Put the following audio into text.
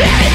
Spirit!